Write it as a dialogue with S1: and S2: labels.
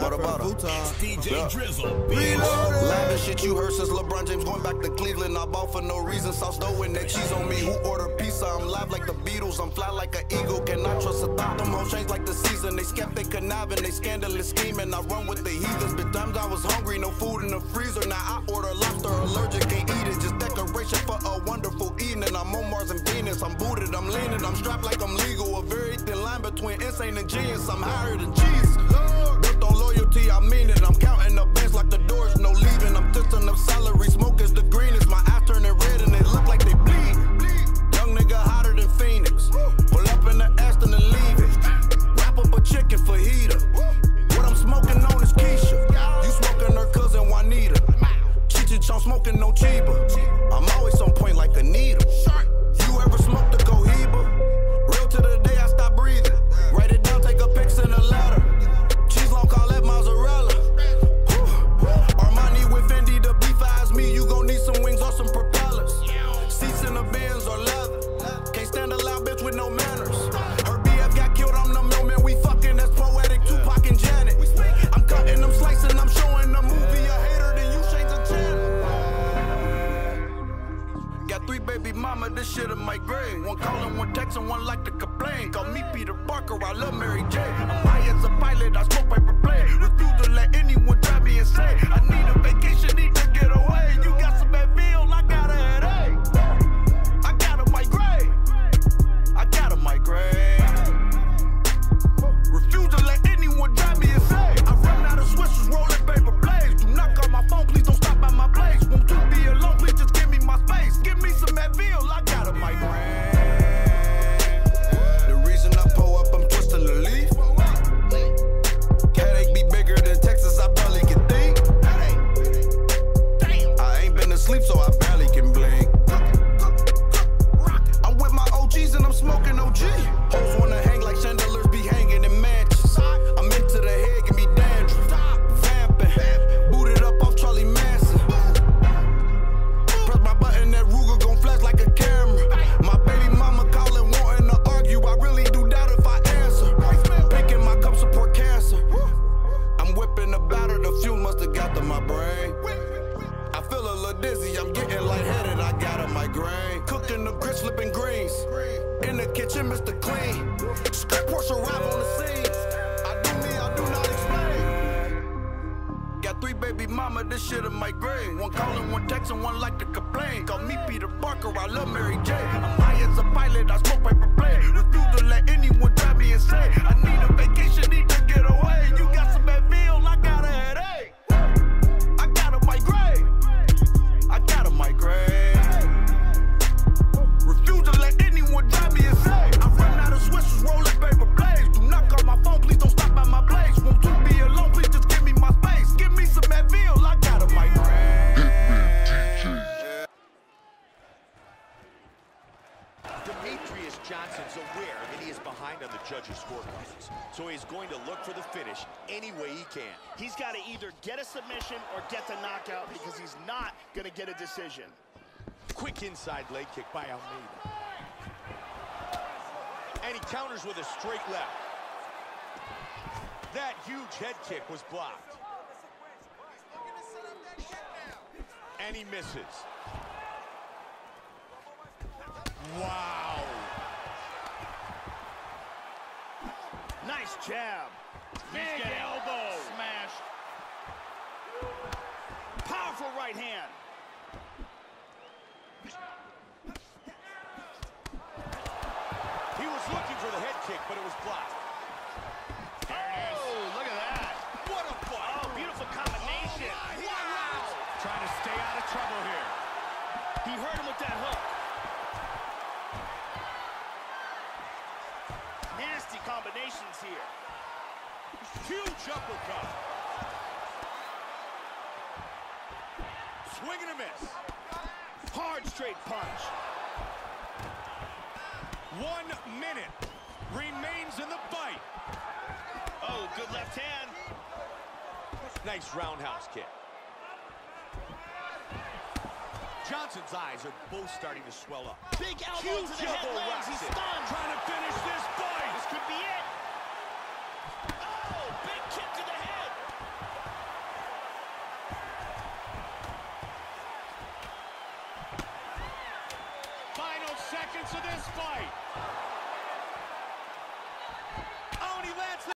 S1: Butter, butter.
S2: DJ
S1: Yeah.
S2: Drizzle.
S1: Lavish shit you heard since LeBron James going back to Cleveland. I bought for no reason. Sauce dough and that cheese on me. Who ordered pizza? I'm live like the Beatles. I'm fly like an eagle. Cannot trust a thought. Them hoes change like the season. They skeptic conniving. They scandalous scheming. I run with the heathens. But times I was hungry. No food in the freezer. Now I order lobster. Allergic. Can't eat it. Just decoration for a wonderful evening. I'm on Mars and Venus. I'm booted. I'm leaning. I'm strapped like I'm legal. A very thin line between insane and genius. I'm higher than Jesus. Loyalty, I mean it. I'm counting the bands like the doors, no leaving. I'm testing up salary, calling, one texting, one like to complain. Call me Peter Parker, I love Mary J. I'm high as a pilot, I smoke paper plane. Refuse to let anyone drive me insane. I need a vacation, need to get away. Dizzy, I'm getting lightheaded, I got a migraine. Cooking the grits, flipping greens. In the kitchen, Mr. Clean. Script Porsche arrive on the scene. I do me, I do not explain. Got three baby mama, this shit in my. One calling, one texting, one like to complain. Call me Peter Parker, I love Mary J. I'm high as a pilot,
S3: Demetrious Johnson's aware that he is behind on the judges' scorecards. So he's going to look for the finish any way he can.
S4: He's got to either get a submission or get the knockout because he's not going to get a decision.
S3: Quick inside leg kick by Almeida. And he counters with a straight left. That huge head kick was blocked. And he misses. Wow.
S4: Nice jab. Big elbow. Smashed. Powerful right hand.
S3: He was looking for the head kick, but it was blocked.
S4: Oh, look at that.
S3: What a fight.
S4: Oh, beautiful combination. wow.
S3: Trying to stay out of trouble here.
S4: He hurt him with that hook. Nasty combinations here.
S3: Huge uppercut. Swing and a miss.
S4: Hard straight punch.
S3: One minute remains in the fight.
S4: Oh, good left hand.
S3: Nice roundhouse kick. Johnson's eyes are both starting to swell up.
S4: Big elbow
S3: Huge
S4: to the head